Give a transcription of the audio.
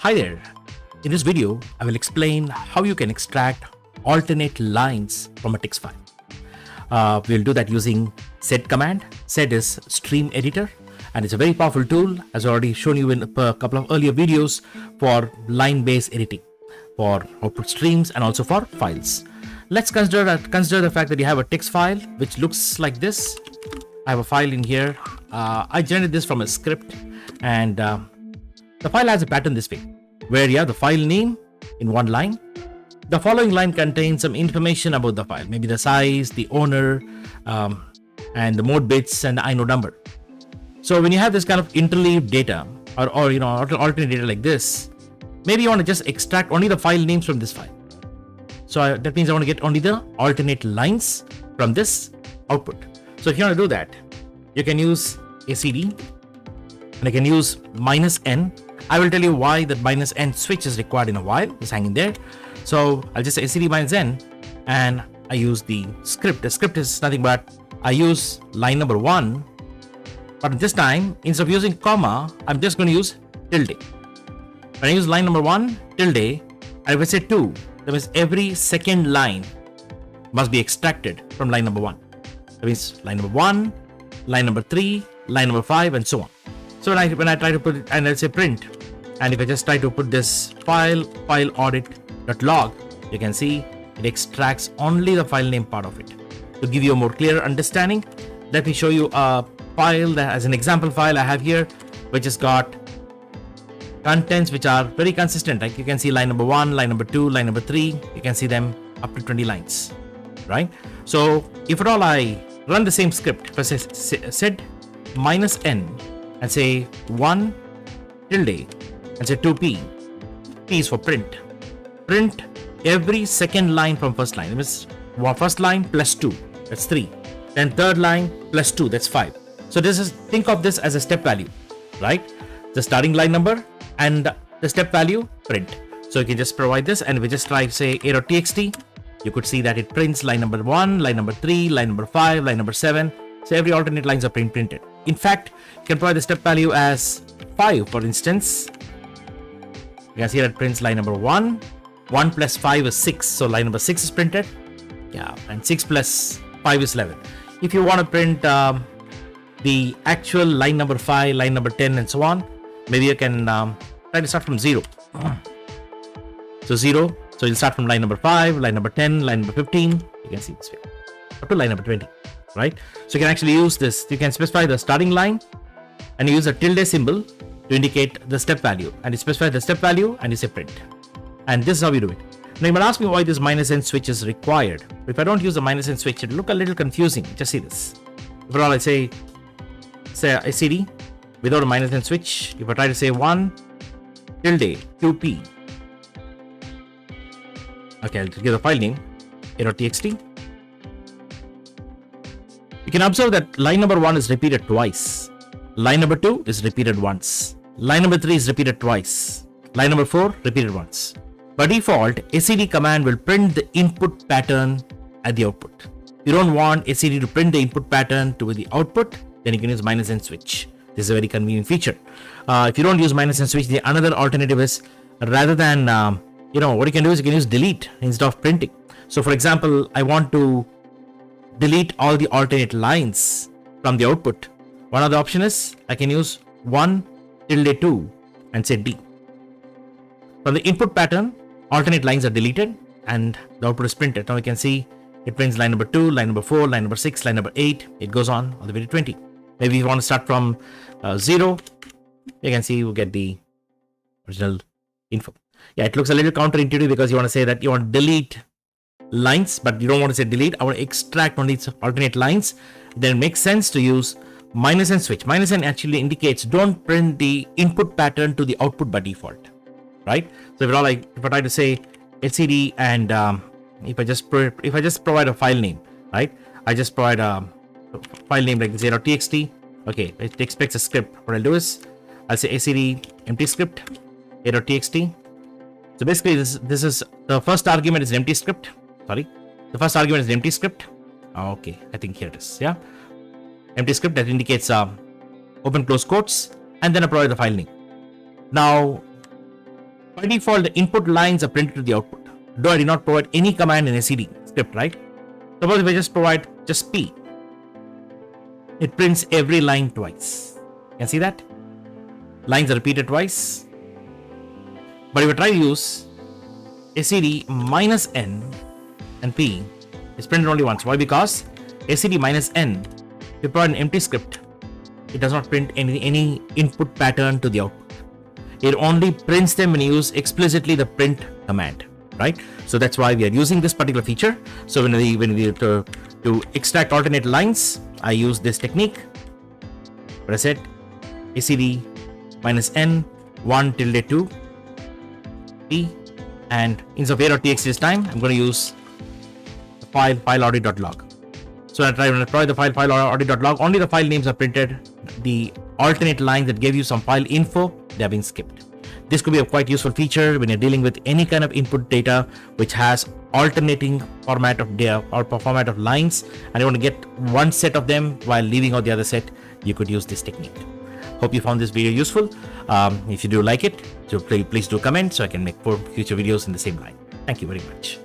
Hi there. In this video, I will explain how you can extract alternate lines from a text file. Uh, we'll do that using sed command. Sed is stream editor and it's a very powerful tool as I already shown you in a couple of earlier videos for line-based editing for output streams and also for files. Let's consider that, consider the fact that you have a text file which looks like this. I have a file in here. Uh, I generated this from a script and uh, the file has a pattern this way where you have the file name in one line. The following line contains some information about the file, maybe the size, the owner, um, and the mode bits and the inode number. So when you have this kind of interleaved data or, or you know alternate data like this, maybe you want to just extract only the file names from this file. So I, that means I want to get only the alternate lines from this output. So if you want to do that, you can use a sed and I can use minus n. I will tell you why that minus n switch is required in a while. Just hanging there. So I'll just say sed minus n and I use the script. The script is nothing but I use line number one, but this time instead of using comma, I'm just going to use tilde. When I use line number one, tilde, I will say two. That means every second line must be extracted from line number one. That means line number one, line number three, line number five, and so on. So when I when I try to put it and I'll say print, and if I just try to put this file file audit.log, you can see it extracts only the file name part of it. To give you a more clear understanding, let me show you a file that as an example file I have here, which has got contents which are very consistent. Like you can see line number one, line number two, line number three. You can see them up to 20 lines, right? So if at all I run the same script, if sed minus n and say one tilde and say 2p, p is for print. Print every second line from first line. That means first line plus two, that's three. Then third line plus two, that's five. So this is think of this as a step value, right? The starting line number and the step value print. So you can just provide this and we just try say a.txt, you could see that it prints line number one, line number three, line number five, line number seven. So every alternate lines are print printed. In fact, you can provide the step value as five, for instance. You can see that prints line number one. One plus five is six. So line number six is printed. Yeah, and six plus five is 11. If you want to print um, the actual line number five, line number 10, and so on, maybe you can um, try to start from zero. So zero, so you'll start from line number five, line number 10, line number 15. You can see this way up to line number 20, right? So you can actually use this. You can specify the starting line and use a tilde symbol to indicate the step value and you specify the step value and you say print. And this is how you do it. Now you might ask me why this minus n switch is required. If I don't use the minus n switch, it'll look a little confusing. Just see this. For all I say, say a sed without a minus n switch. If I try to say 1 tilde 2p. Okay, I'll give the file name arrow.txt. You can observe that line number 1 is repeated twice. Line number 2 is repeated once. Line number 3 is repeated twice. Line number 4 repeated once. By default, ACD command will print the input pattern at the output. If you don't want ACD to print the input pattern to the output, then you can use minus n switch. This is a very convenient feature. Uh, if you don't use minus n switch, the another alternative is rather than um, you know what you can do is you can use delete instead of printing. So for example, I want to delete all the alternate lines from the output. One other option is I can use 1 tilde 2 and say D. From the input pattern, alternate lines are deleted and the output is printed. Now you can see it prints line number 2, line number 4, line number 6, line number 8. It goes on all the way to 20. Maybe you want to start from uh, 0. You can see you get the original info. Yeah, it looks a little counterintuitive because you want to say that you want to delete lines, but you don't want to say delete. I want to extract only alternate lines. Then it makes sense to use minus n switch. Minus n actually indicates don't print the input pattern to the output by default, right? So if all like if I try to say LCD and um, if I just if I just provide a file name, right? I just provide a file name like 0txt. Okay, it expects a script. What I'll do is I'll say acd empty script 0txt. So basically this this is the first argument is an empty script. Sorry, the first argument is an empty script. Okay, I think here it is. Yeah, empty script that indicates um, open close quotes and then provide the file name. Now By default, the input lines are printed to the output. Though I did not provide any command in SED script, right? Suppose if I just provide just P, it prints every line twice. Can see that? Lines are repeated twice. But if I try to use SED minus N and P, it's printed only once. Why? Because SED minus N, you provide an empty script, it does not print any, any input pattern to the output. It only prints them when you use explicitly the print command, right? So that's why we are using this particular feature. So when we when we to, to extract alternate lines, I use this technique. Press it, SED minus n 1 tilde 2 p and instead of a.txt this time, I'm going to use the file file audit.log. So I try to deploy the file file or audit.log, only the file names are printed. The alternate lines that gave you some file info, they have been skipped. This could be a quite useful feature when you're dealing with any kind of input data which has alternating format of data or format of lines and you want to get one set of them while leaving out the other set, you could use this technique. Hope you found this video useful. Um, if you do like it, so please do comment so I can make more future videos in the same line. Thank you very much.